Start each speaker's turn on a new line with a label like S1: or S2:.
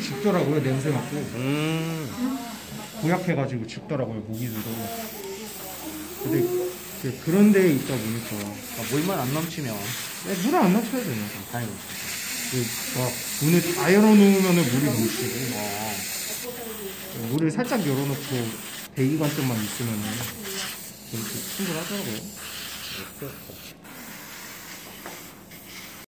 S1: 죽더라고요 냄새 맡고.
S2: 음.
S1: 고약해가지고 죽더라고요 모기들도. 근데 그- 그런 데에 있다 보니까.
S2: 아, 물만 안 넘치면.
S1: 네, 물을 안 낮춰야 되나
S2: 다행이죠.
S1: 막 문을 다 열어놓으면 물이 넘치고
S2: 어.
S1: 물을 살짝 열어놓고 대기관점만 있으면 그렇게 충분하더라고요.